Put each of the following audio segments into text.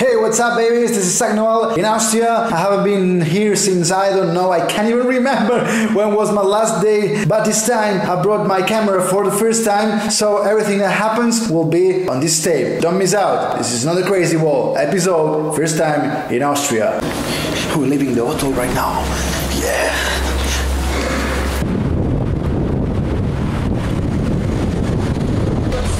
Hey, what's up, babies? This is Sak Noel in Austria. I haven't been here since I don't know, I can't even remember when was my last day, but this time I brought my camera for the first time, so everything that happens will be on this tape. Don't miss out. This is not a crazy world episode, first time in Austria. We're leaving the hotel right now. Yeah.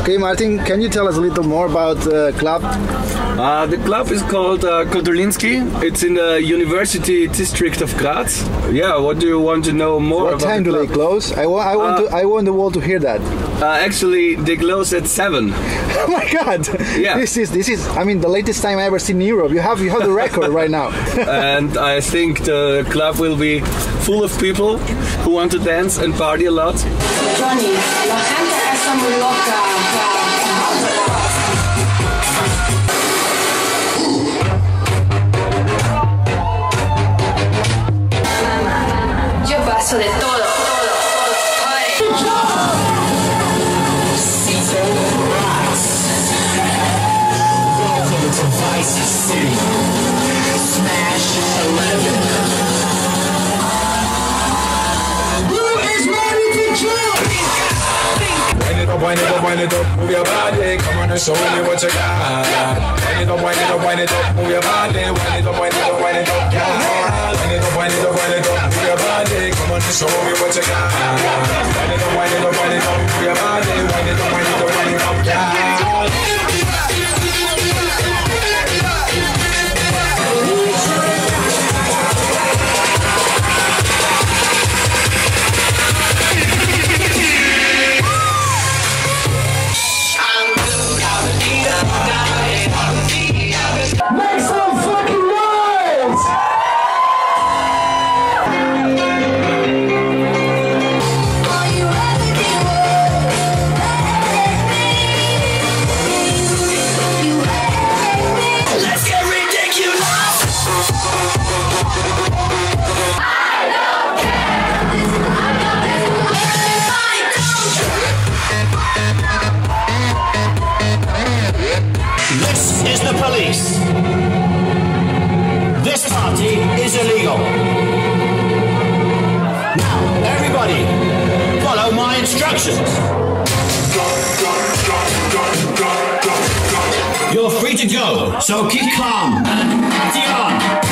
Okay, Martin, can you tell us a little more about the club? Uh, the club is called uh, Kottulinsky. It's in the University District of Graz. Yeah, what do you want to know more what about time the do they close? I want, I want, Uh, to, I want the world to hear that. Uh, actually, they close at 7. Oh my God! Yeah. This is this is. I mean, the latest time I ever seen in Europe. You have you have the record right now. and I think the club will be full of people who want to dance and party a lot. Johnny, la gente está muy loca. De todo. Up, wind it up, wind it up, move your body. Come on and show me what you got. Wind it up, wind it up, wind it up, move your body. Wind it up, wind it up, wind it up, yeah. Wind it up, wind it up, wind it up, move your body. Come on and show me what you got. Wind it up, wind it up, wind it up, move your body. Police. This party is illegal. Now, everybody, follow my instructions. You're free to go, so keep calm and on.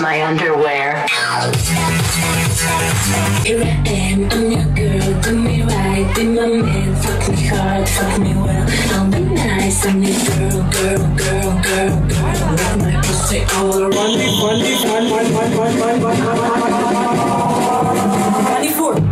My underwear. Here I am, I'm your girl, do me right, be my man, fuck me hard, fuck me well. I'll be nice, I'm your girl, girl, girl, girl, girl. Let my pussy all around me, one, one, one, one, one, one, one, one, one, Twenty-four. You